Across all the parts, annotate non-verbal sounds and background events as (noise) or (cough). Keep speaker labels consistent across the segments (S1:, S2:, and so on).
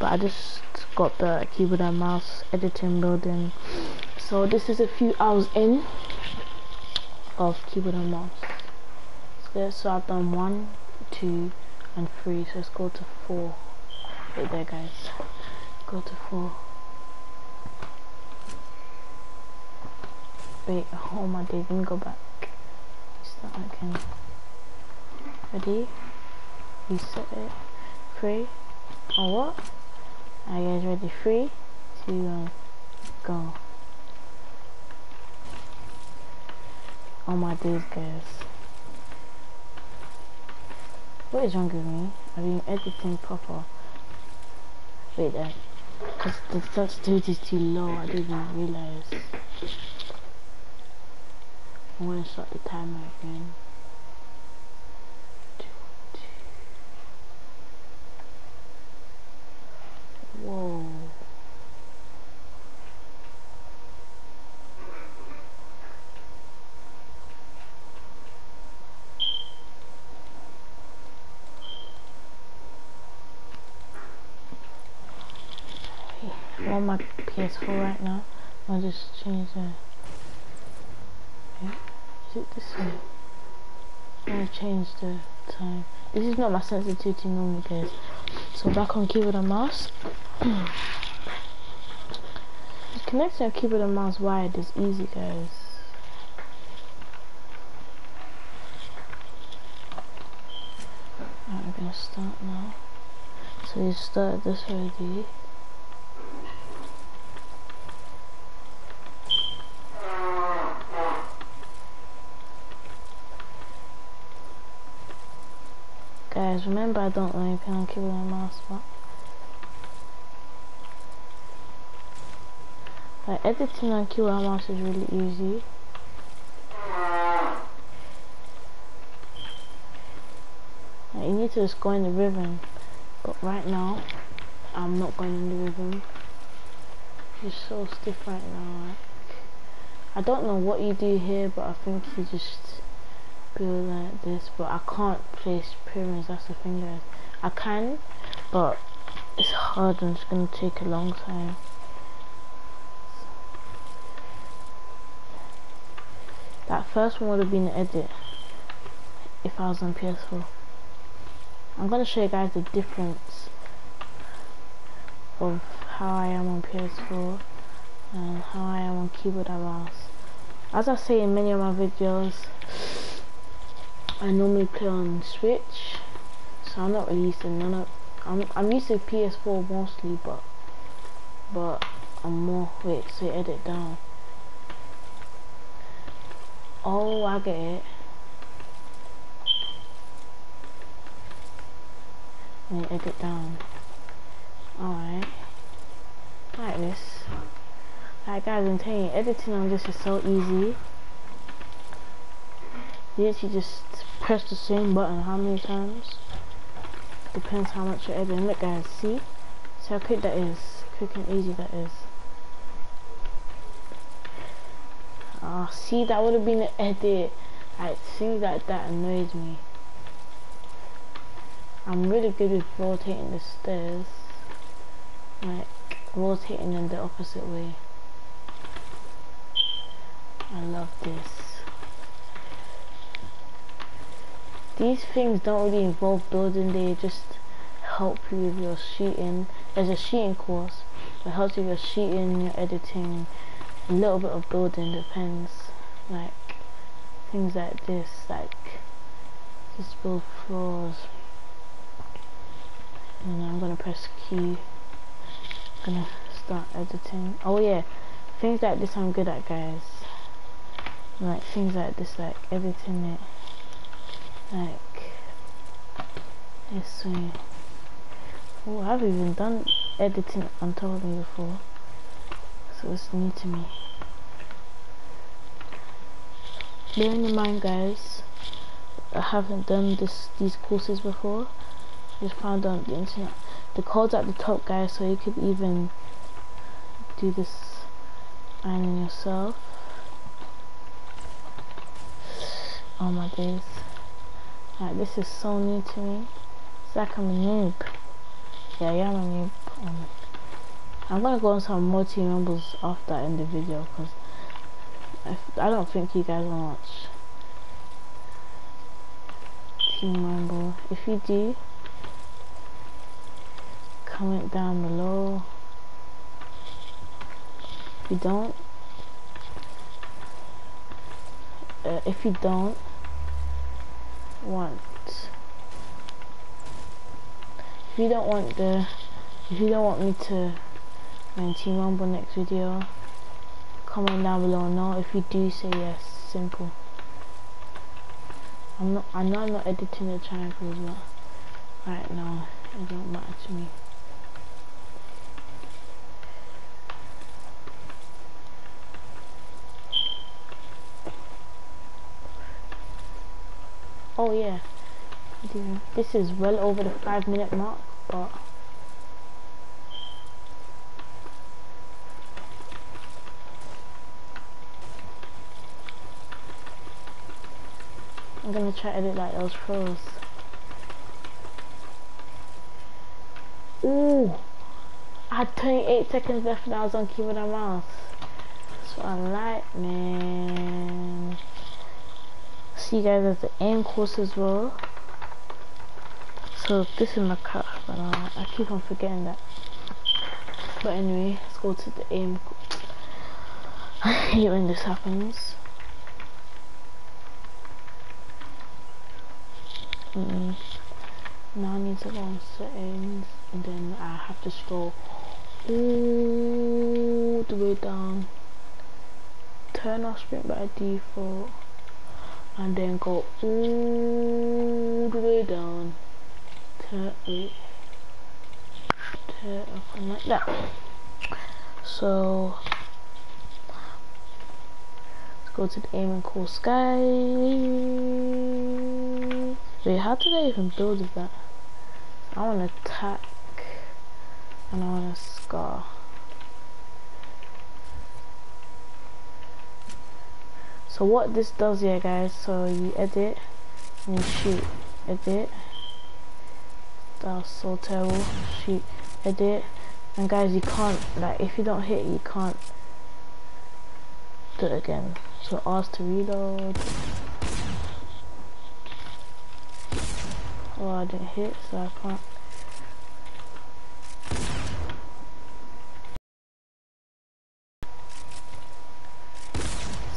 S1: but I just got the keyboard and mouse editing building. So this is a few hours in of keyboard and mouse. So, so I've done one two and three. So let's go to four. Right there guys. Go to four. Wait oh my days let me go back. Start again? Ready? Reset it. Three. On what are you guys ready? Three two one uh, go. Oh my days guys. What is wrong with me? I've been editing proper. Wait because the sensitivity is too low. I didn't even realize. I'm gonna start the timer again. Whoa. I'm on my PS4 right now. I'll just change the yeah. Is it this way? I'm gonna change the time. This is not my sensitivity normally guys. So back on keyboard and mouse. Connecting a keyboard and mouse wired is easy guys. Alright, we're gonna start now. So you start this already. guys, remember I don't know anything on keyboard and mouse, but like editing on and mouse is really easy. Like, you need to just go in the rhythm, but right now I'm not going in the rhythm. It's so stiff right now. Like, I don't know what you do here, but I think you just build like this but I can't place pyramids that's the thing guys I can but it's hard and it's gonna take a long time that first one would have been an edit if I was on PS4 I'm gonna show you guys the difference of how I am on PS4 and how I am on keyboard and mouse as I say in many of my videos I normally play on Switch, so I'm not really to none of. I'm I'm used to PS4 mostly, but but I'm more. Wait, so edit down. Oh, I get it. And edit down. Alright. Like this. Like guys, I'm telling you, editing on this is so easy. You literally just press the same button how many times depends how much you're editing look guys see see how quick that is quick and easy that is ah uh, see that would have been an edit. Like things like that annoys me. I'm really good with rotating the stairs. Like rotating them the opposite way. I love this. These things don't really involve building, they just help you with your shooting. There's a shooting course that helps you with your shooting, your editing, a little bit of building depends. Like things like this, like just build floors. And I'm gonna press Q. Gonna start editing. Oh yeah, things like this I'm good at guys. Like things like this, like editing it like this way. Oh, I've even done editing on me before, so it's new to me. Bearing in mind, guys, I haven't done this these courses before. Just found on the internet. The code's at the top, guys, so you could even do this ironing yourself. Oh my days. Like, this is so new to me. It's like I'm a noob. Yeah, yeah, I'm a noob. Um, I'm gonna go on some more team rumbles after I end the video because I, I don't think you guys will watch team rumble. If you do, comment down below. If you don't, uh, if you don't want if you don't want the if you don't want me to run team rumble next video. Comment down below no if you do say yes simple. I'm not I know I'm not editing the channel but right now it don't matter to me. Oh yeah. This is well over the five minute mark, but gonna try to edit like those pros. Ooh! I had 28 seconds left and I was on keyboard and mouse. That's what I like, man see you guys at the end course as well. So this is my cut, but uh, I keep on forgetting that. But anyway, let's go to the aim. I (laughs) hate when this happens. Mm. Now I need to go on settings, and then I have to scroll all the way down. Turn off sprint by default and then go all the way down to it to up like that so let's go to the aim and cool sky wait how did I even build that? I want to attack and I want to scar. So what this does here guys so you edit and you shoot edit. That's so terrible. Shoot edit. And guys you can't like if you don't hit you can't do it again. So ask to reload oh I didn't hit so I can't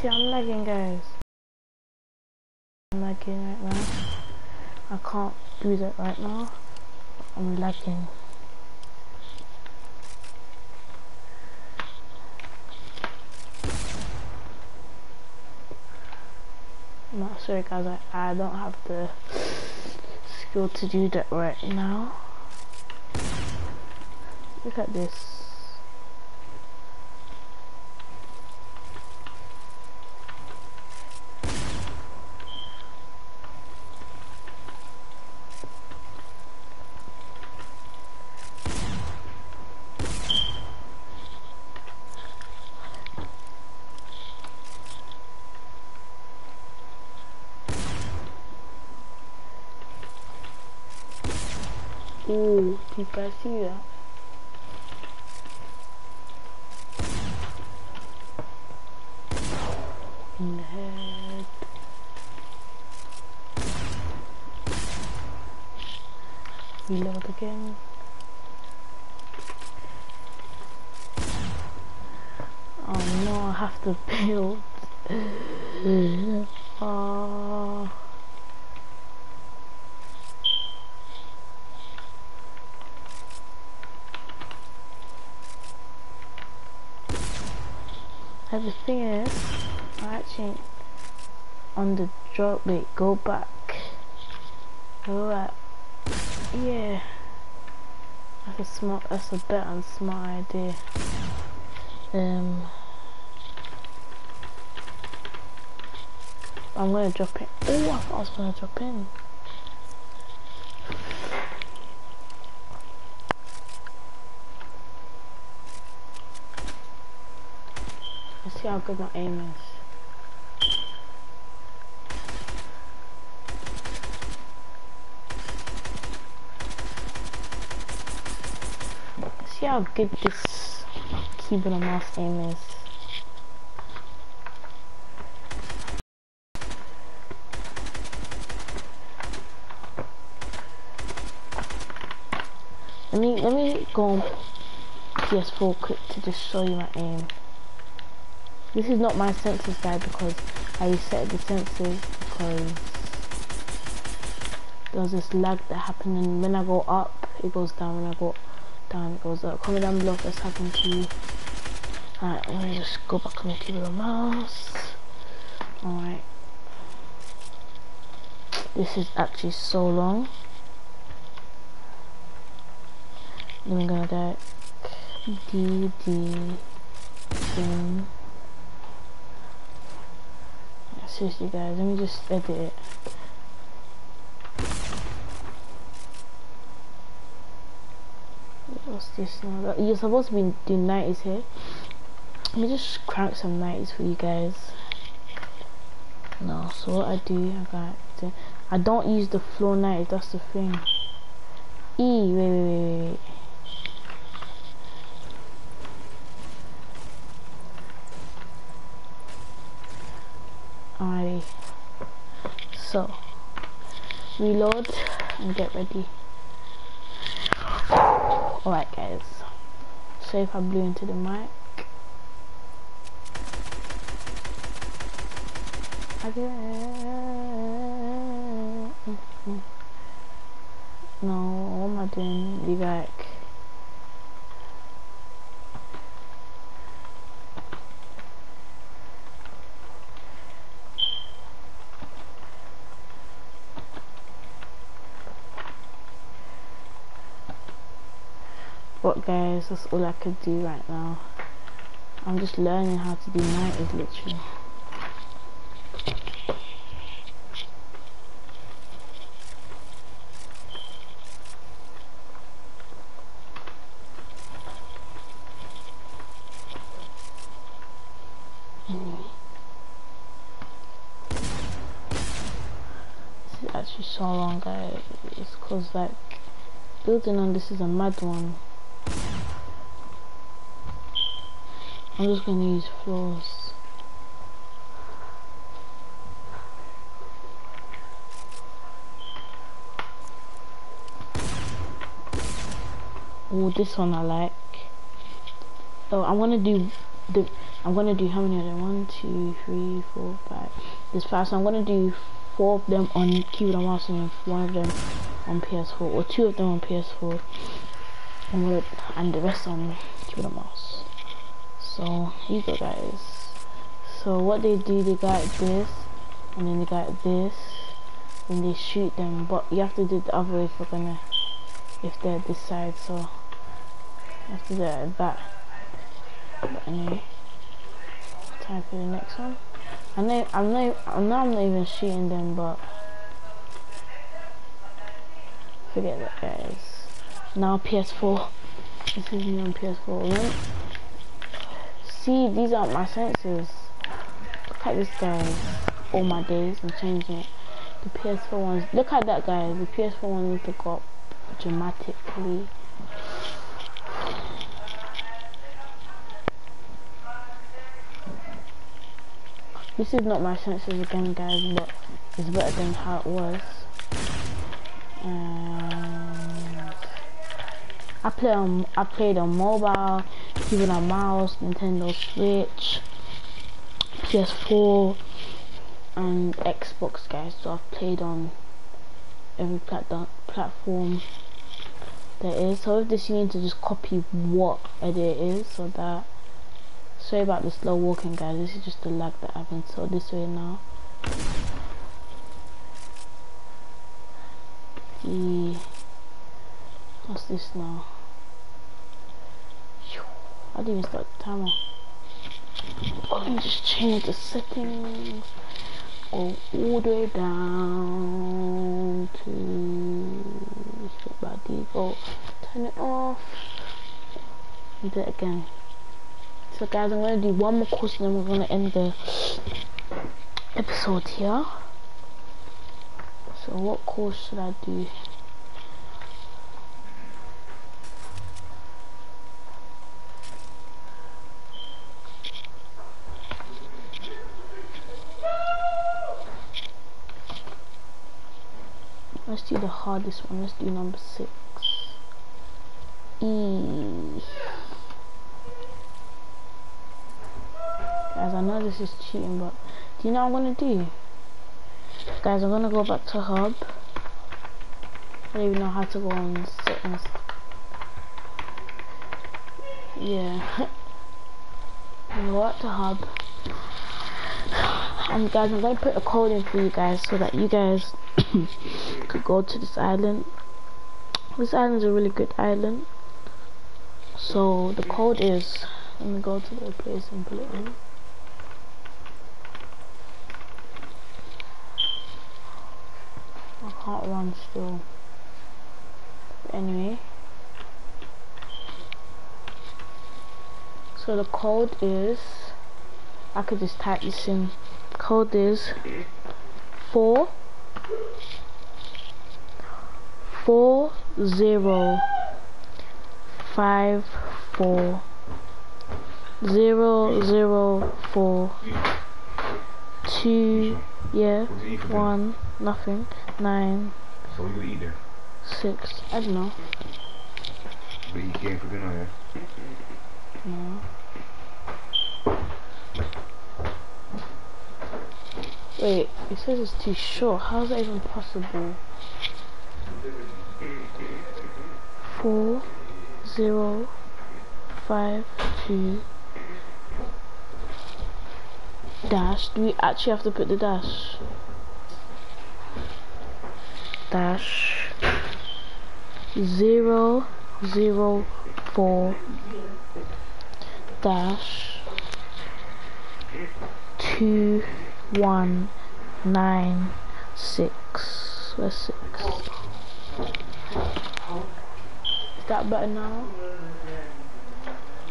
S1: See, I'm lagging, guys. I'm lagging right now. I can't do that right now. I'm lagging. Not sorry guys, I, I don't have the skill to do that right now. Look at this. Ooh, you guys see that? In the head. Reload again. Oh no, I have to (laughs) build. oh. The thing is, I actually on the drop. Wait, go back. Go back. Yeah, that's a smart. That's a better and smart idea. Um, I'm gonna drop it. Oh, I thought I was gonna drop in. See how good my aim is. see how good this keyboard and mouse aim is. Let me let me go on PS4 quick to just show you my aim. This is not my sensors guy because I reset the sensors because there's this lag that happened and when I go up it goes down when I go down it goes up. Comment down below if that's happened to you. Alright, let me just go back on the keyboard and mouse. Alright. This is actually so long. Then we're gonna get D D thing. Seriously guys, let me just edit it. What's this now? You're supposed to be doing 90s here. Let me just crank some 90s for you guys. No, so what I do, I got, I don't use the floor 90s, that's the thing. E, wait, wait, wait, wait. Alrighty. So, reload and get ready. Alright guys. So if I blew into the mic. No, what am I doing? Be back. But guys, that's all I could do right now. I'm just learning how to do 90s literally. This is actually so long guys. It's cause like building on this is a mad one. I'm just gonna use floors. Oh, this one I like. Oh, I'm gonna do the. I'm gonna do how many are there? One, two, three, four, five. This five. So I'm gonna do four of them on keyboard and mouse, and one of them on PS4, or two of them on PS4, and, and the rest on keyboard and mouse so here you go guys. So what they do they got this and then they got this and they shoot them but you have to do the other way if we're gonna if they're this side so after it like that. But anyway time for the next one. I know I'm not I know I'm not even shooting them but forget that guys. Now PS4 this is me on PS4 right? See, these aren't my sensors. Look at this, guy. All my days, I'm changing it. The PS4 ones, look at that, guy. The PS4 ones need to go up dramatically. This is not my sensors again, guys, but it's better than how it was. And I play on I played on mobile, even on mouse, Nintendo Switch, PS4, and Xbox, guys. So I've played on every plat platform there is. So if this you need to just copy what it is, so that. Sorry about the slow walking, guys. This is just the lag that happens. So this way now. The what's this now? I didn't even start the timer. Oh, let me just change the settings. Go all the way down to set by default. Turn it off. And do it again. So guys, I'm gonna do one more course and then we're gonna end the episode here. So what course should I do? do the hardest one. Let's do number six. E. Guys, I know this is cheating, but do you know what I'm gonna do? Guys, I'm gonna go back to hub. I don't even know how to go on settings. Yeah. (laughs) Go back to hub. And guys, I'm gonna put a code in for you guys so that you guys (laughs) could go to this island. This island is a really good island. So the code is, let me go to the place and put it in. I can't run still. Anyway. So the code is, I could just type this in. Code is four four zero five four. Zero zero four. Two yeah one nothing. Nine.
S2: So you eat there?
S1: six. I don't know.
S2: But you came for dinner, yeah?
S1: no. Wait it says it's too short. How is that even possible four zero five two dash. Do we actually have to put the dash? Dash zero zero four dash two one nine six. Where's six that better now.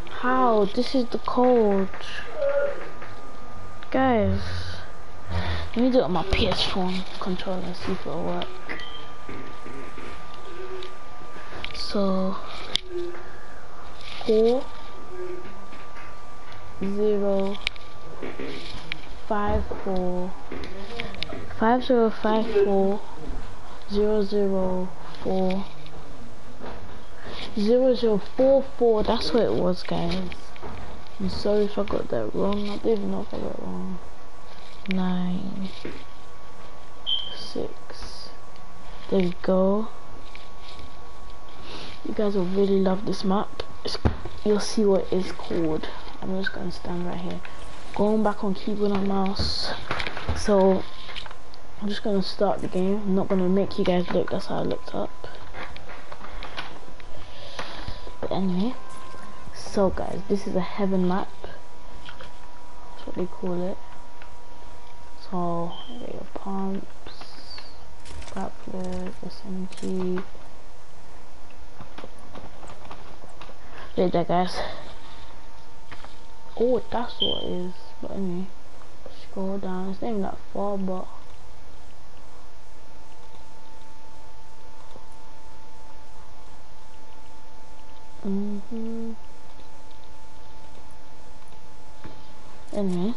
S1: How? This is the code. Guys let me do it on my PS4 controller and see if it'll work. So four zero five four five zero five four zero zero four zero zero four four that's what it was guys. I'm sorry if I got that wrong. I even know if I got it wrong. Nine. Six. There we go. You guys will really love this map. It's, you'll see what it's called. I'm just gonna stand right here. Going back on keyboard and mouse. So I'm just gonna start the game. I'm not gonna make you guys look. That's how I looked up anyway so guys this is a heaven map. That's what they call it. So got your pumps grapplers SMG wait there guys. Oh that's what it is. But anyway scroll down. It's not even that far but mm hmm anyway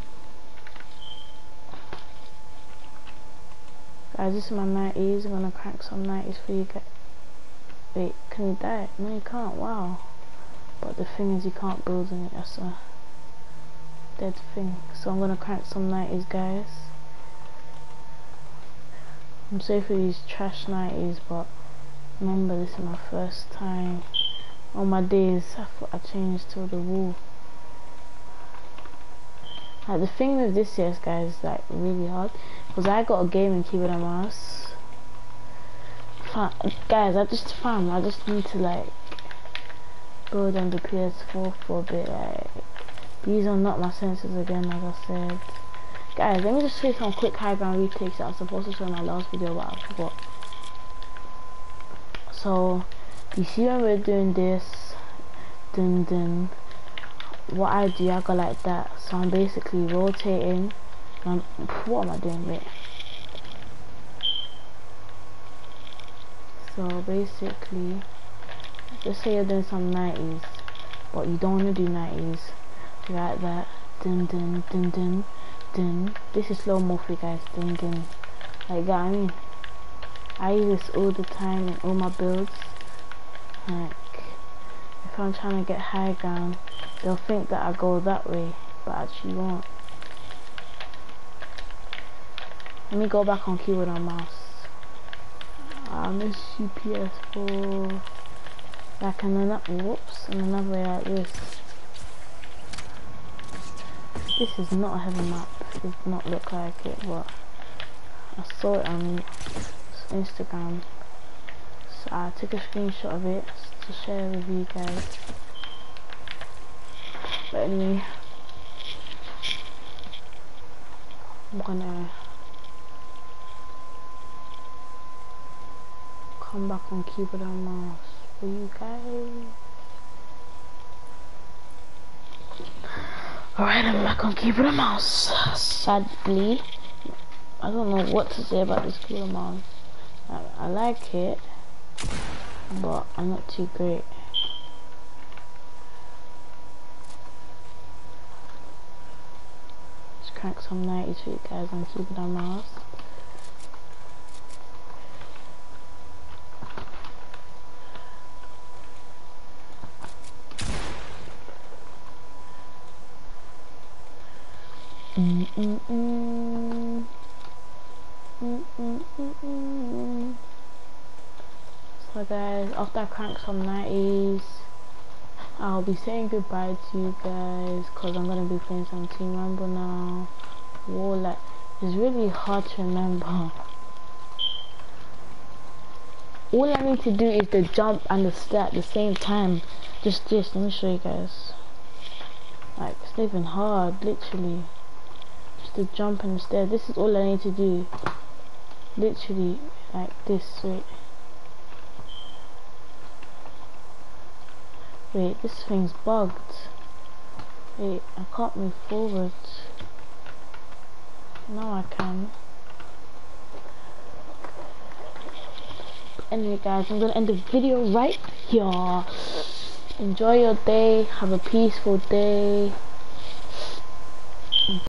S1: guys this is my 90s I'm gonna crank some 90s for you guys. Wait can you die? No you can't. Wow. But the thing is you can't build in it that's a dead thing. So I'm gonna crank some 90s guys. I'm sorry for these trash 90s but remember this is my first time on my days I I changed to the wool. Like the thing with this yes guys is like really hard because I got a gaming keyboard and mouse. Guys I just found I just need to like build on the PS4 for a bit like these are not my sensors again like I said. Guys let me just show you some quick high ground retakes that I was supposed to show in my last video but I forgot. So you see when we're doing this then then what I do I go like that. So I'm basically rotating. I'm, what am I doing wait so basically just say you're doing some 90s but you don't want to do 90s like that. Dun dun dun dun dun. This is slow mo for you guys. Dun dun. Like that I mean? I use this all the time in all my builds. Like, if I'm trying to get high ground, they'll think that I go that way, but actually won't. Let me go back on keyboard ah, and mouse. I miss you PS4. Like in another, whoops, in another way like this. This is not a heavy map. It does not look like it, but I saw it on Instagram. I took a screenshot of it to share with you guys. But anyway, I'm gonna come back on keyboard and mouse for you guys. Alright, I'm back on keyboard and mouse. Sadly, I don't know what to say about this keyboard and mouse. I, I like it, but I'm not too great. Let's crank some 90 to you guys on keyboard and mouse. Mm -mm -mm. So guys, after I crank some 90s, I'll be saying goodbye to you guys because I'm going to be playing some Team Rumble now. Whoa, like, it's really hard to remember. All I need to do is the jump and the step at the same time. Just this, let me show you guys. Like, it's even hard, literally Just to jump and stare. This is all I need to do. Literally, like this. Wait. Wait, this thing's bugged. Wait, I can't move forward. Now I can. Anyway guys, I'm gonna end the video right here. Enjoy your day. Have a peaceful day.